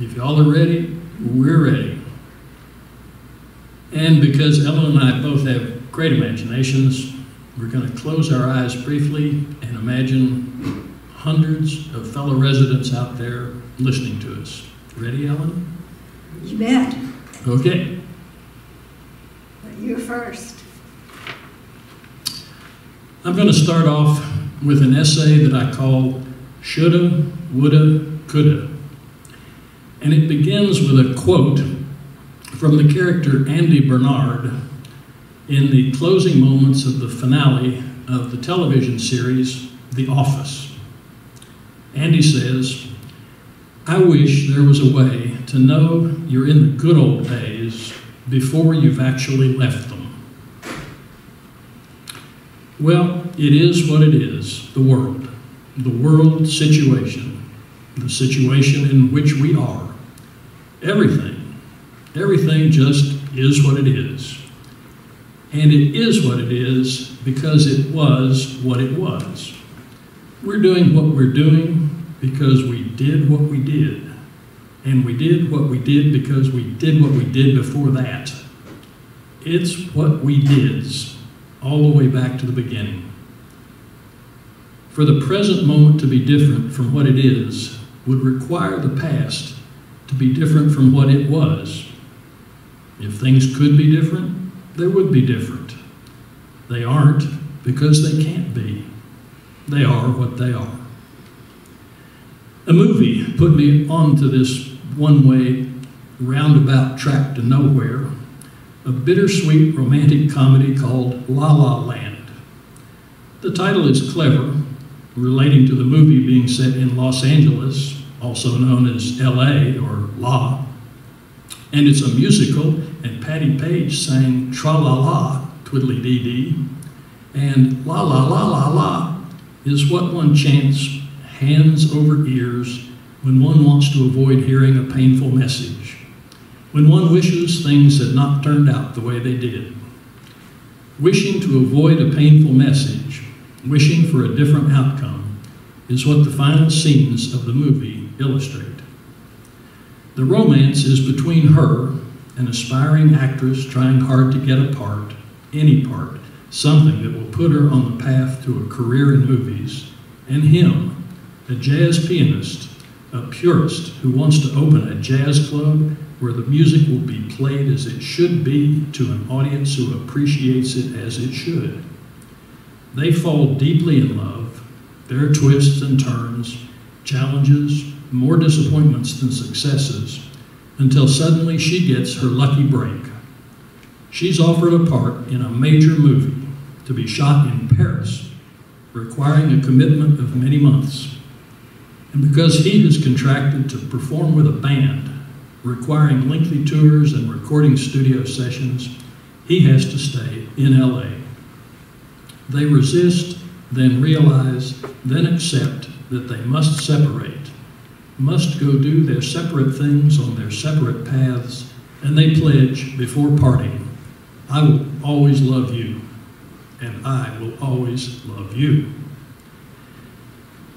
If y'all are ready, we're ready. And because Ellen and I both have great imaginations, we're going to close our eyes briefly and imagine hundreds of fellow residents out there listening to us. Ready, Ellen? You bet. Okay. But you first. I'm going to start off with an essay that I call Shoulda, Woulda, Coulda. And it begins with a quote from the character Andy Bernard in the closing moments of the finale of the television series The Office. Andy says, I wish there was a way to know you're in the good old days before you've actually left them. Well, it is what it is the world, the world situation, the situation in which we are. Everything, everything just is what it is. And it is what it is because it was what it was. We're doing what we're doing because we did what we did. And we did what we did because we did what we did before that. It's what we did all the way back to the beginning. For the present moment to be different from what it is would require the past to be different from what it was. If things could be different, they would be different. They aren't because they can't be. They are what they are. A movie put me onto this one way roundabout track to nowhere a bittersweet romantic comedy called La La Land. The title is clever, relating to the movie being set in Los Angeles, also known as LA or La. And it's a musical, and Patti Page sang Tra La La, Twiddly Dee Dee. And La La La La La is what one chants hands over ears when one wants to avoid hearing a painful message when one wishes things had not turned out the way they did. Wishing to avoid a painful message, wishing for a different outcome, is what the final scenes of the movie illustrate. The romance is between her, an aspiring actress trying hard to get a part, any part, something that will put her on the path to a career in movies, and him, a jazz pianist, a purist who wants to open a jazz club where the music will be played as it should be to an audience who appreciates it as it should. They fall deeply in love. Their twists and turns, challenges, more disappointments than successes, until suddenly she gets her lucky break. She's offered a part in a major movie to be shot in Paris, requiring a commitment of many months. And because he has contracted to perform with a band, requiring lengthy tours and recording studio sessions, he has to stay in LA. They resist, then realize, then accept that they must separate, must go do their separate things on their separate paths, and they pledge before parting, I will always love you, and I will always love you.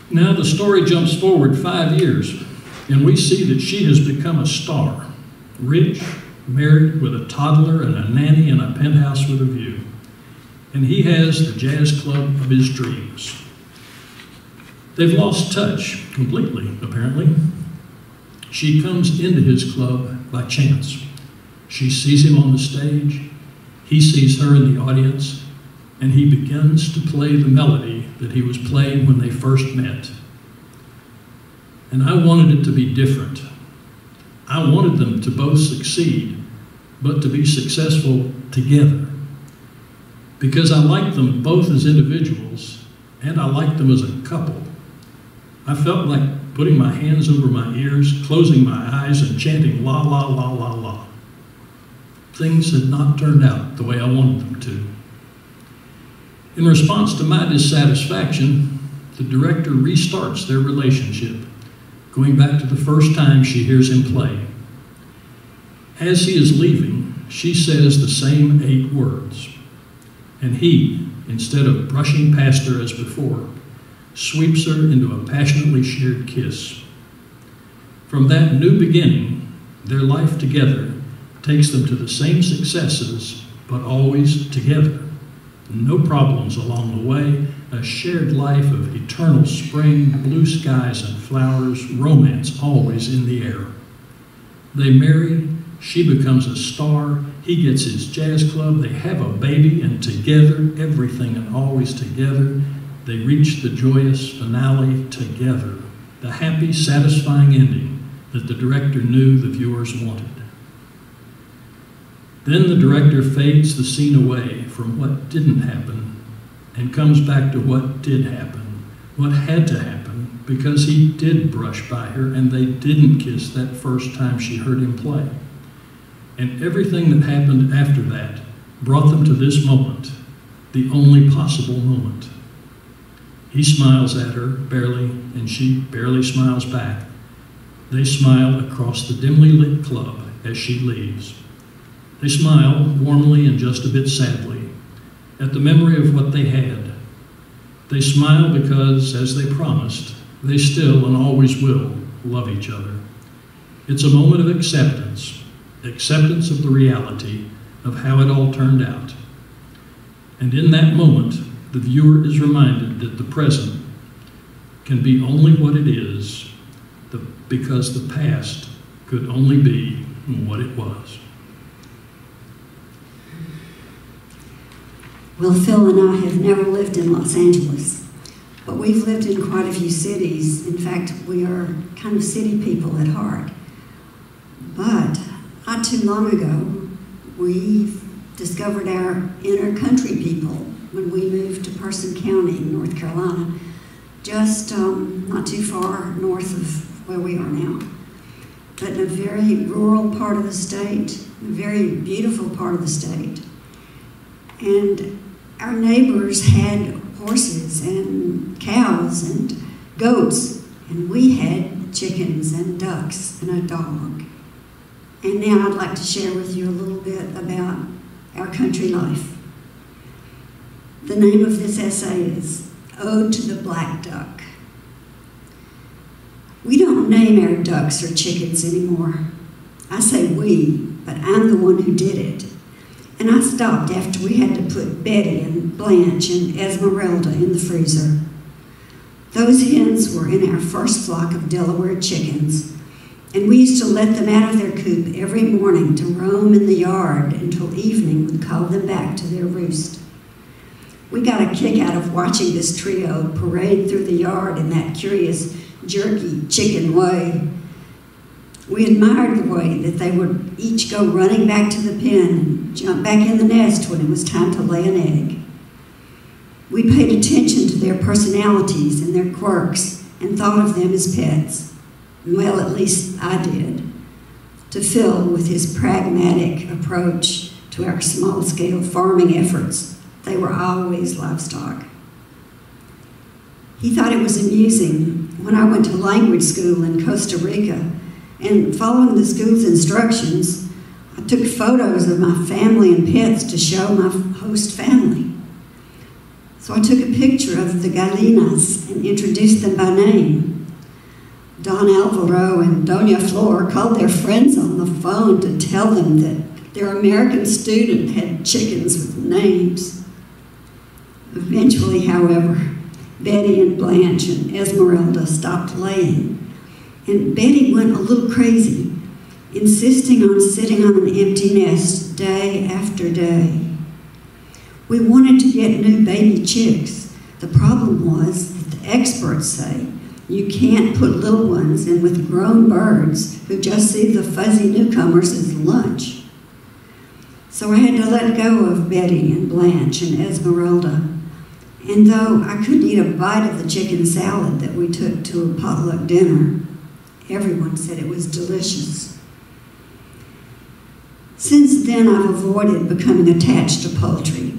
Now the story jumps forward five years and we see that she has become a star, rich, married with a toddler and a nanny and a penthouse with a view. And he has the jazz club of his dreams. They've lost touch completely, apparently. She comes into his club by chance. She sees him on the stage, he sees her in the audience, and he begins to play the melody that he was playing when they first met. And I wanted it to be different. I wanted them to both succeed, but to be successful together. Because I liked them both as individuals and I liked them as a couple. I felt like putting my hands over my ears, closing my eyes, and chanting la la la la la. Things had not turned out the way I wanted them to. In response to my dissatisfaction, the director restarts their relationship going back to the first time she hears him play. As he is leaving, she says the same eight words. And he, instead of brushing past her as before, sweeps her into a passionately shared kiss. From that new beginning, their life together takes them to the same successes, but always together. No problems along the way, a shared life of eternal spring, blue skies and flowers, romance always in the air. They marry, she becomes a star, he gets his jazz club, they have a baby, and together, everything and always together, they reach the joyous finale together, the happy, satisfying ending that the director knew the viewers wanted. Then the director fades the scene away from what didn't happen and comes back to what did happen, what had to happen, because he did brush by her and they didn't kiss that first time she heard him play. And everything that happened after that brought them to this moment, the only possible moment. He smiles at her, barely, and she barely smiles back. They smile across the dimly lit club as she leaves. They smile warmly and just a bit sadly at the memory of what they had. They smile because, as they promised, they still and always will love each other. It's a moment of acceptance, acceptance of the reality of how it all turned out. And in that moment, the viewer is reminded that the present can be only what it is the, because the past could only be what it was. Well, Phil and I have never lived in Los Angeles, but we've lived in quite a few cities. In fact, we are kind of city people at heart. But not too long ago, we discovered our inner country people when we moved to Person County, North Carolina, just um, not too far north of where we are now, but in a very rural part of the state, a very beautiful part of the state. And our neighbors had horses and cows and goats, and we had chickens and ducks and a dog. And now I'd like to share with you a little bit about our country life. The name of this essay is Ode to the Black Duck. We don't name our ducks or chickens anymore. I say we, but I'm the one who did it. And I stopped after we had to put Betty and Blanche and Esmeralda in the freezer. Those hens were in our first flock of Delaware chickens, and we used to let them out of their coop every morning to roam in the yard until evening would call them back to their roost. We got a kick out of watching this trio parade through the yard in that curious, jerky chicken way. We admired the way that they would each go running back to the pen and jump back in the nest when it was time to lay an egg. We paid attention to their personalities and their quirks and thought of them as pets. Well, at least I did. To Phil, with his pragmatic approach to our small scale farming efforts, they were always livestock. He thought it was amusing when I went to language school in Costa Rica and following the school's instructions, I took photos of my family and pets to show my host family. So I took a picture of the gallinas and introduced them by name. Don Alvaro and Doña Flor called their friends on the phone to tell them that their American student had chickens with names. Eventually, however, Betty and Blanche and Esmeralda stopped laying, and Betty went a little crazy, insisting on sitting on an empty nest day after day. We wanted to get new baby chicks. The problem was that the experts say you can't put little ones in with grown birds who just see the fuzzy newcomers as lunch. So I had to let go of Betty and Blanche and Esmeralda and though I couldn't eat a bite of the chicken salad that we took to a potluck dinner, everyone said it was delicious. Since then, I've avoided becoming attached to poultry,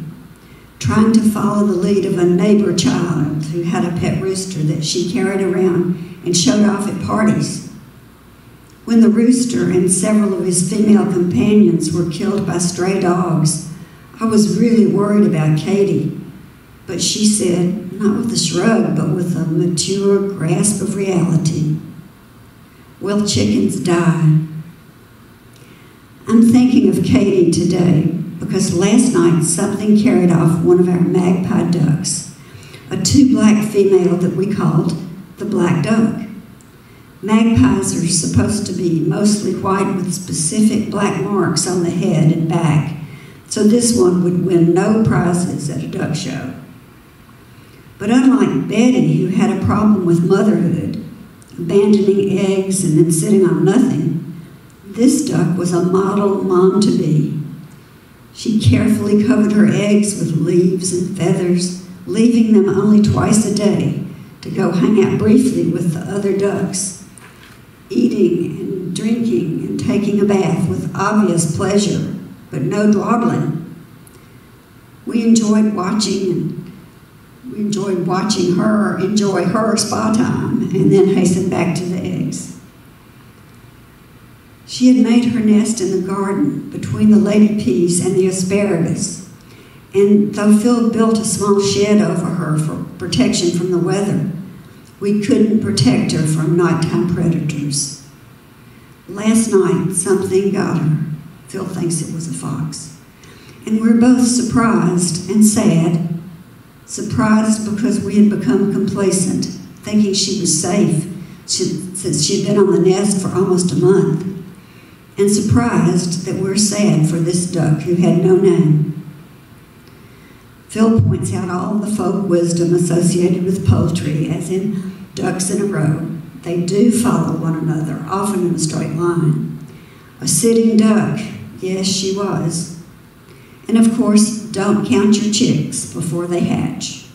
trying to follow the lead of a neighbor child who had a pet rooster that she carried around and showed off at parties. When the rooster and several of his female companions were killed by stray dogs, I was really worried about Katie but she said, not with a shrug, but with a mature grasp of reality, Will chickens die? I'm thinking of Katie today because last night something carried off one of our magpie ducks, a two black female that we called the black duck. Magpies are supposed to be mostly white with specific black marks on the head and back, so this one would win no prizes at a duck show. But unlike Betty, who had a problem with motherhood, abandoning eggs and then sitting on nothing, this duck was a model mom to be. She carefully covered her eggs with leaves and feathers, leaving them only twice a day to go hang out briefly with the other ducks, eating and drinking and taking a bath with obvious pleasure, but no dawdling. We enjoyed watching and enjoyed watching her enjoy her spa time and then hasten back to the eggs. She had made her nest in the garden between the lady peas and the asparagus. And though Phil built a small shed over her for protection from the weather, we couldn't protect her from nighttime predators. Last night, something got her. Phil thinks it was a fox. And we're both surprised and sad surprised because we had become complacent, thinking she was safe since she had been on the nest for almost a month, and surprised that we're sad for this duck who had no name. Phil points out all the folk wisdom associated with poultry, as in ducks in a row. They do follow one another, often in a straight line. A sitting duck, yes, she was. And of course, don't count your chicks before they hatch.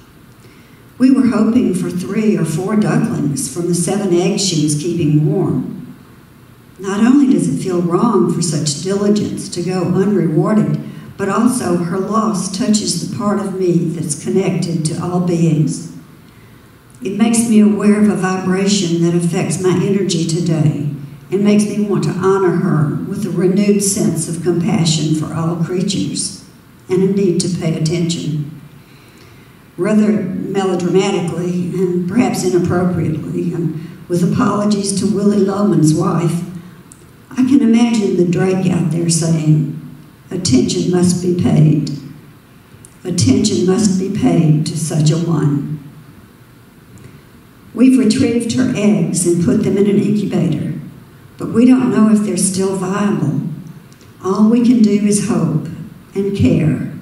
We were hoping for three or four ducklings from the seven eggs she was keeping warm. Not only does it feel wrong for such diligence to go unrewarded, but also her loss touches the part of me that's connected to all beings. It makes me aware of a vibration that affects my energy today and makes me want to honor her with a renewed sense of compassion for all creatures and a need to pay attention. Rather melodramatically and perhaps inappropriately, and with apologies to Willy Loman's wife, I can imagine the Drake out there saying, Attention must be paid. Attention must be paid to such a one. We've retrieved her eggs and put them in an incubator, but we don't know if they're still viable. All we can do is hope and care,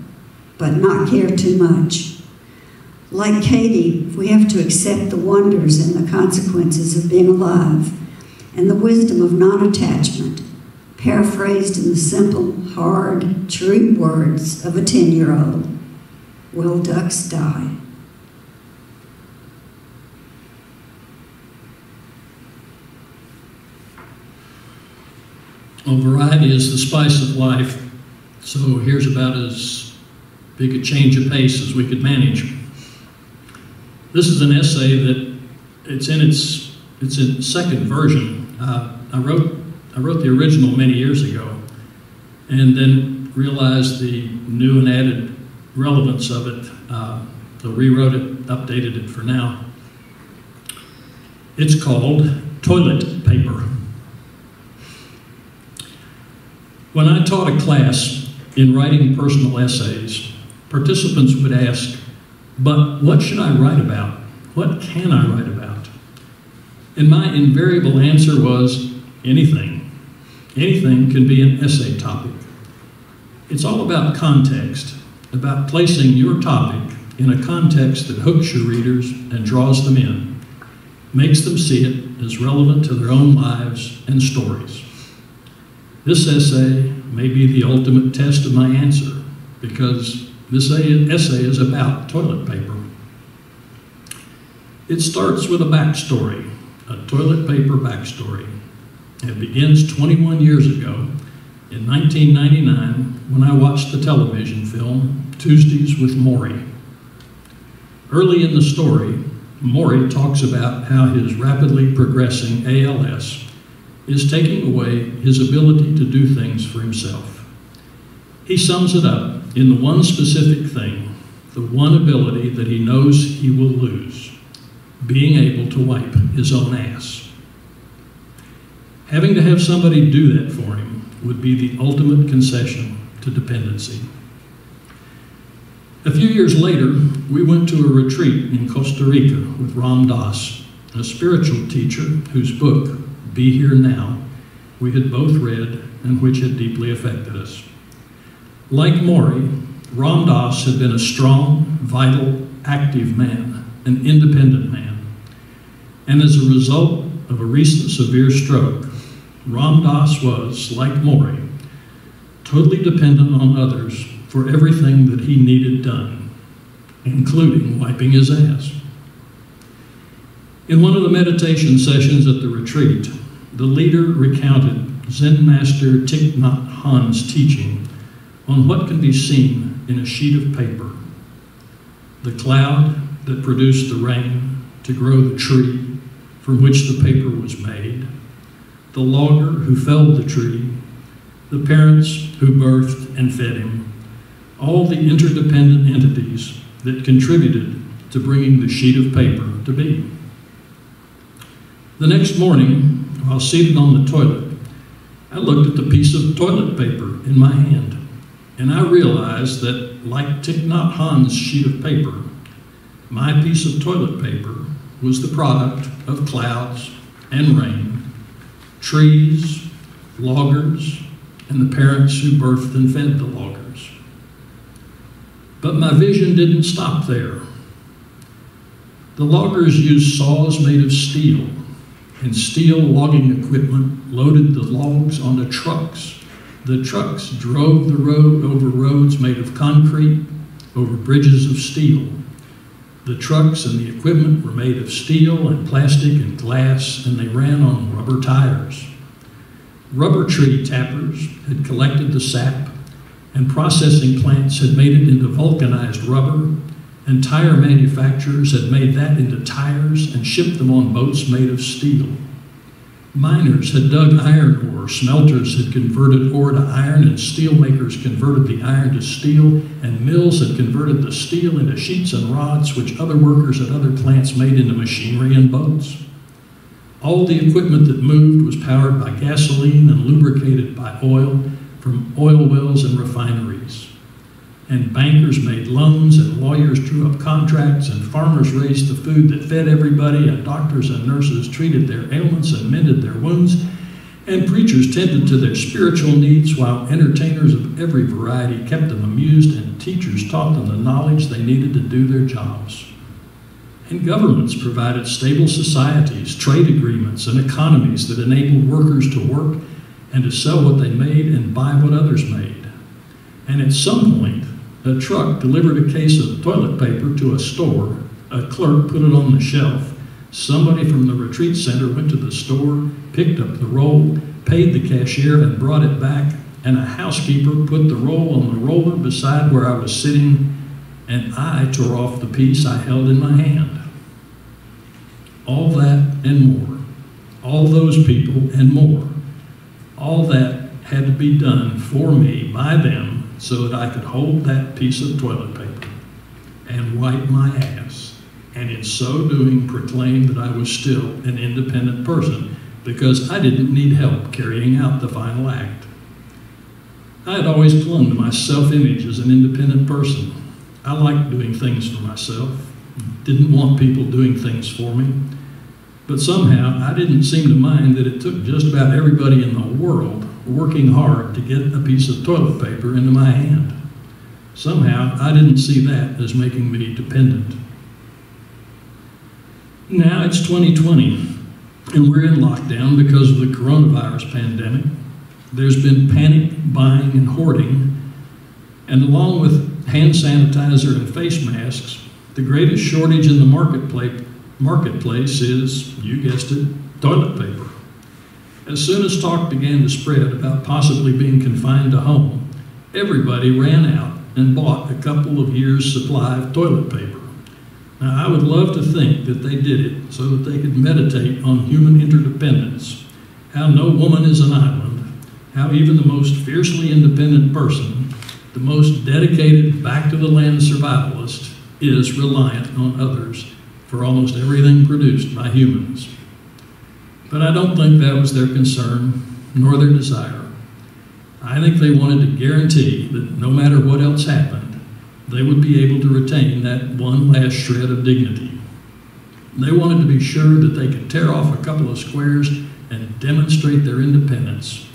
but not care too much. Like Katie, we have to accept the wonders and the consequences of being alive and the wisdom of non attachment, paraphrased in the simple, hard, true words of a 10 year old Will ducks die? Well, variety is the spice of life. So here's about as big a change of pace as we could manage. This is an essay that it's in its it's in second version. Uh, I wrote I wrote the original many years ago, and then realized the new and added relevance of it. Uh, so rewrote it, updated it for now. It's called Toilet Paper. When I taught a class in writing personal essays, participants would ask, but what should I write about? What can I write about? And my invariable answer was anything. Anything can be an essay topic. It's all about context, about placing your topic in a context that hooks your readers and draws them in, makes them see it as relevant to their own lives and stories. This essay may be the ultimate test of my answer because this essay is about toilet paper. It starts with a backstory, a toilet paper backstory. It begins 21 years ago in 1999 when I watched the television film Tuesdays with Morrie. Early in the story, Morrie talks about how his rapidly progressing ALS is taking away his ability to do things for himself. He sums it up in the one specific thing, the one ability that he knows he will lose being able to wipe his own ass. Having to have somebody do that for him would be the ultimate concession to dependency. A few years later, we went to a retreat in Costa Rica with Ram Dass, a spiritual teacher whose book, Be Here Now, we had both read and which had deeply affected us. Like Morrie, Ram Dass had been a strong, vital, active man, an independent man. And as a result of a recent severe stroke, Ram Dass was, like Morrie, totally dependent on others for everything that he needed done, including wiping his ass. In one of the meditation sessions at the retreat, the leader recounted Zen Master Thich Nhat Hanh's teaching on what can be seen in a sheet of paper the cloud that produced the rain to grow the tree from which the paper was made, the logger who felled the tree, the parents who birthed and fed him, all the interdependent entities that contributed to bringing the sheet of paper to be. The next morning, while seated on the toilet, I looked at the piece of toilet paper in my hand, and I realized that, like Thich Nhat Hanh's sheet of paper, my piece of toilet paper was the product of clouds and rain, trees, loggers, and the parents who birthed and fed the loggers. But my vision didn't stop there. The loggers used saws made of steel and steel logging equipment loaded the logs onto trucks. The trucks drove the road over roads made of concrete, over bridges of steel. The trucks and the equipment were made of steel and plastic and glass, and they ran on rubber tires. Rubber tree tappers had collected the sap, and processing plants had made it into vulcanized rubber, and tire manufacturers had made that into tires and shipped them on boats made of steel. Miners had dug iron ore, smelters had converted ore to iron, and steelmakers converted the iron to steel, and mills had converted the steel into sheets and rods, which other workers at other plants made into machinery and boats. All the equipment that moved was powered by gasoline and lubricated by oil from oil wells and refineries and bankers made loans, and lawyers drew up contracts, and farmers raised the food that fed everybody, and doctors and nurses treated their ailments and mended their wounds, and preachers tended to their spiritual needs, while entertainers of every variety kept them amused, and teachers taught them the knowledge they needed to do their jobs. And governments provided stable societies, trade agreements, and economies that enabled workers to work and to sell what they made and buy what others made. And at some point, a truck delivered a case of toilet paper to a store. A clerk put it on the shelf. Somebody from the retreat center went to the store, picked up the roll, paid the cashier, and brought it back. And a housekeeper put the roll on the roller beside where I was sitting, and I tore off the piece I held in my hand. All that and more. All those people and more. All that had to be done for me by them so that I could hold that piece of toilet paper and wipe my ass, and in so doing proclaim that I was still an independent person because I didn't need help carrying out the final act. I had always clung to my self image as an independent person. I liked doing things for myself, didn't want people doing things for me. But somehow I didn't seem to mind that it took just about everybody in the world working hard to get a piece of toilet paper into my hand. Somehow, I didn't see that as making me dependent. Now it's 2020, and we're in lockdown because of the coronavirus pandemic. There's been panic buying and hoarding, and along with hand sanitizer and face masks, the greatest shortage in the marketplace, marketplace is, you guessed it, toilet paper. As soon as talk began to spread about possibly being confined to home, everybody ran out and bought a couple of years' supply of toilet paper. Now, I would love to think that they did it so that they could meditate on human interdependence, how no woman is an island, how even the most fiercely independent person, the most dedicated back to the land survivalist, is reliant on others for almost everything produced by humans. But I don't think that was their concern nor their desire. I think they wanted to guarantee that no matter what else happened, they would be able to retain that one last shred of dignity. They wanted to be sure that they could tear off a couple of squares and demonstrate their independence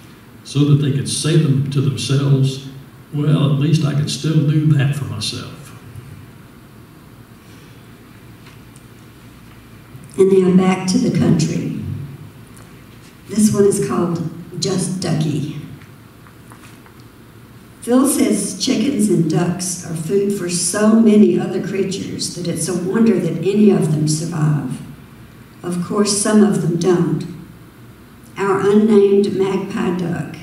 so that they could say them to themselves, well, at least I could still do that for myself. And now back to the country. This one is called Just Ducky. Phil says chickens and ducks are food for so many other creatures that it's a wonder that any of them survive. Of course, some of them don't. Our unnamed magpie duck,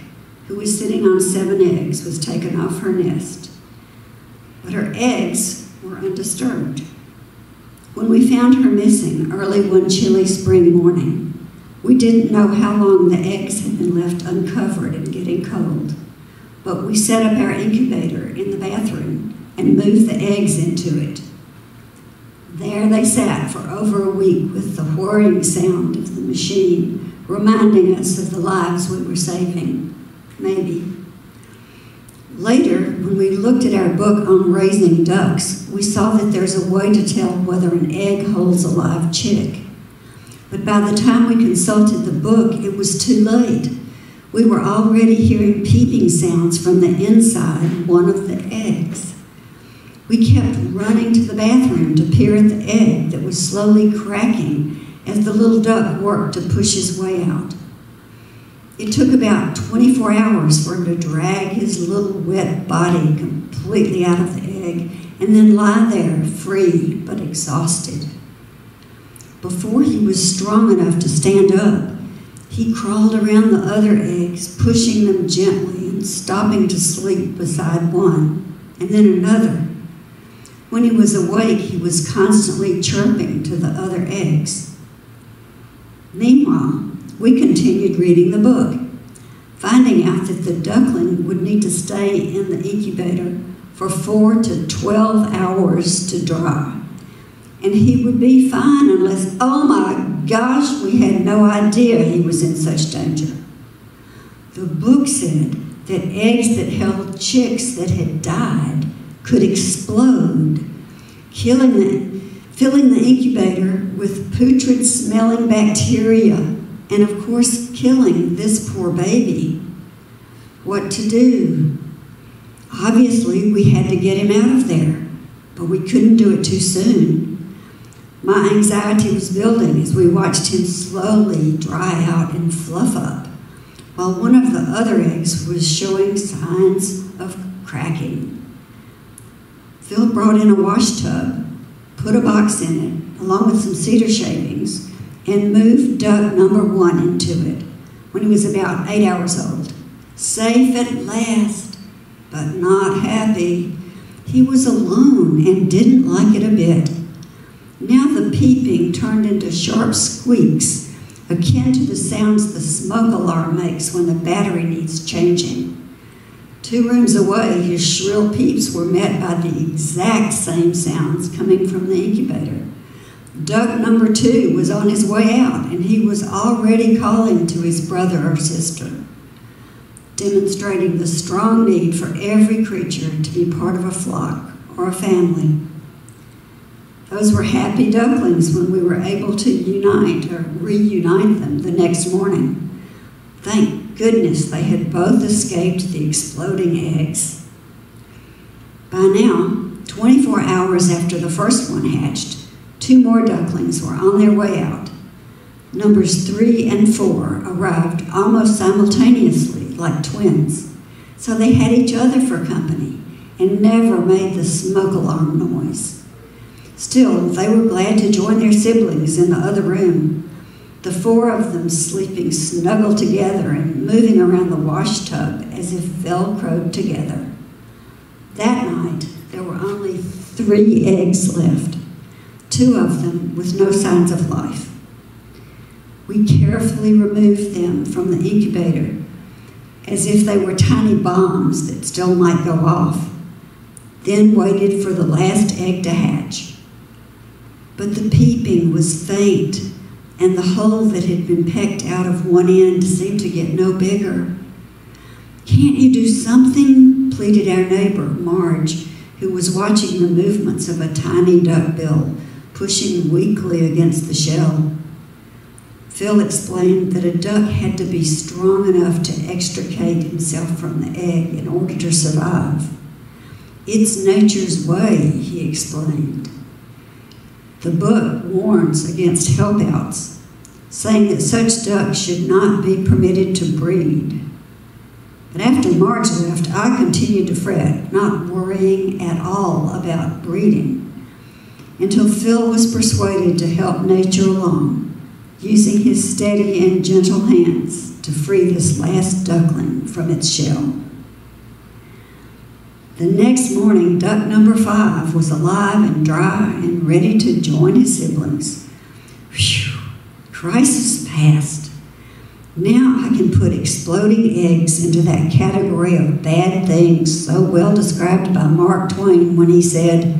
who was sitting on seven eggs, was taken off her nest, but her eggs were undisturbed. When we found her missing early one chilly spring morning, we didn't know how long the eggs had been left uncovered and getting cold but we set up our incubator in the bathroom and moved the eggs into it. There they sat for over a week with the whirring sound of the machine reminding us of the lives we were saving. Maybe. Later, when we looked at our book on raising ducks, we saw that there's a way to tell whether an egg holds a live chick. But by the time we consulted the book, it was too late. We were already hearing peeping sounds from the inside one of the eggs. We kept running to the bathroom to peer at the egg that was slowly cracking as the little duck worked to push his way out. It took about 24 hours for him to drag his little wet body completely out of the egg and then lie there free but exhausted. Before he was strong enough to stand up, he crawled around the other eggs, pushing them gently and stopping to sleep beside one, and then another. When he was awake, he was constantly chirping to the other eggs. Meanwhile, we continued reading the book, finding out that the duckling would need to stay in the incubator for four to 12 hours to dry. And he would be fine unless, oh my gosh, we had no idea he was in such danger. The book said that eggs that held chicks that had died could explode, killing the, filling the incubator with putrid smelling bacteria, and of course, killing this poor baby. What to do? Obviously, we had to get him out of there, but we couldn't do it too soon. My anxiety was building as we watched him slowly dry out and fluff up, while one of the other eggs was showing signs of cracking. Phil brought in a wash tub, put a box in it, along with some cedar shavings, and moved duck number one into it when he was about eight hours old. Safe at last, but not happy. He was alone and didn't like it a bit. Now the peeping turned into sharp squeaks, akin to the sounds the smoke alarm makes when the battery needs changing. Two rooms away, his shrill peeps were met by the exact same sounds coming from the incubator. Duck number two was on his way out, and he was already calling to his brother or sister, demonstrating the strong need for every creature to be part of a flock or a family. Those were happy ducklings when we were able to unite or reunite them the next morning. Thank goodness they had both escaped the exploding eggs. By now, 24 hours after the first one hatched, two more ducklings were on their way out. Numbers three and four arrived almost simultaneously, like twins, so they had each other for company and never made the smoke alarm noise. Still, they were glad to join their siblings in the other room, the four of them sleeping snuggled together and moving around the wash tub as if velcroed together. That night, there were only three eggs left, two of them with no signs of life. We carefully removed them from the incubator as if they were tiny bombs that still might go off, then waited for the last egg to hatch but the peeping was faint and the hole that had been pecked out of one end seemed to get no bigger. Can't you do something? pleaded our neighbor, Marge, who was watching the movements of a tiny duckbill pushing weakly against the shell. Phil explained that a duck had to be strong enough to extricate himself from the egg in order to survive. It's nature's way, he explained. The book warns against helpouts, saying that such ducks should not be permitted to breed. But after Marge left, I continued to fret, not worrying at all about breeding, until Phil was persuaded to help nature along, using his steady and gentle hands to free this last duckling from its shell. The next morning, duck number five was alive and dry and ready to join his siblings. Crisis past. Now I can put exploding eggs into that category of bad things so well described by Mark Twain when he said,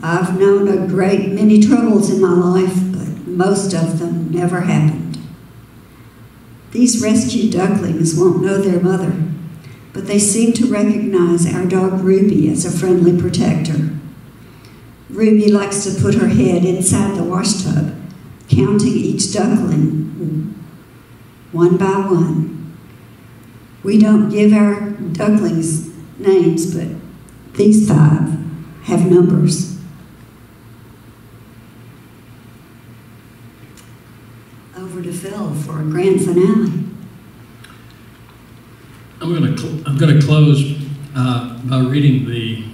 I've known a great many troubles in my life, but most of them never happened. These rescued ducklings won't know their mother, but they seem to recognize our dog Ruby as a friendly protector. Ruby likes to put her head inside the wash tub, counting each duckling one by one. We don't give our ducklings names, but these five have numbers. Over to Phil for a grand finale. I'm going to I'm going to close uh, by reading the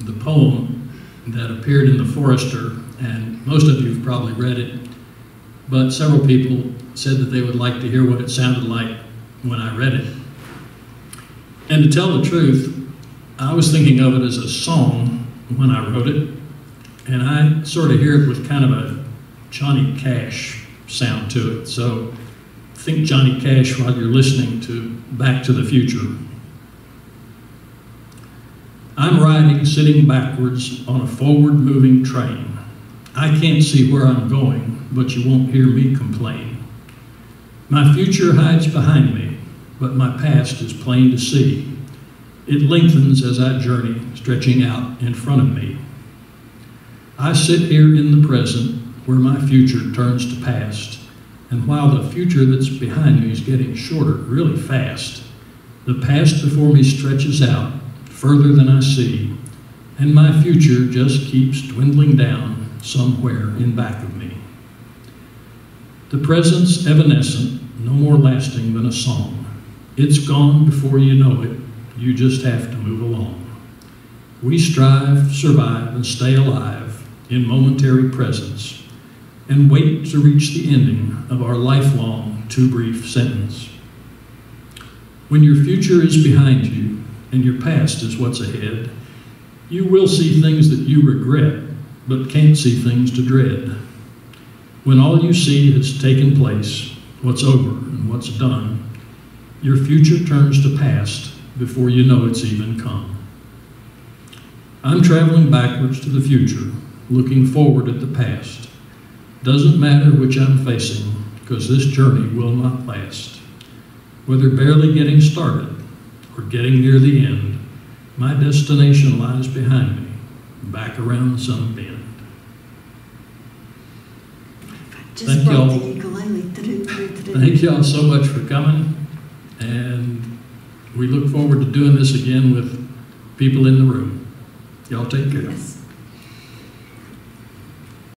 the poem that appeared in the Forester, and most of you have probably read it, but several people said that they would like to hear what it sounded like when I read it. And to tell the truth, I was thinking of it as a song when I wrote it, and I sort of hear it with kind of a Johnny Cash sound to it. So think Johnny Cash while you're listening to Back to the Future. I'm riding sitting backwards on a forward moving train. I can't see where I'm going, but you won't hear me complain. My future hides behind me, but my past is plain to see. It lengthens as I journey, stretching out in front of me. I sit here in the present where my future turns to past. And while the future that's behind me is getting shorter really fast, the past before me stretches out further than I see, and my future just keeps dwindling down somewhere in back of me. The present's evanescent, no more lasting than a song. It's gone before you know it, you just have to move along. We strive, survive, and stay alive in momentary presence and wait to reach the ending of our lifelong too brief sentence. When your future is behind you and your past is what's ahead, you will see things that you regret, but can't see things to dread. When all you see has taken place, what's over and what's done, your future turns to past before you know it's even come. I'm traveling backwards to the future, looking forward at the past. Doesn't matter which I'm facing, because this journey will not last. Whether barely getting started or getting near the end, my destination lies behind me, back around some bend. Just Thank y'all. Thank you all so much for coming, and we look forward to doing this again with people in the room. Y'all take care. Yes.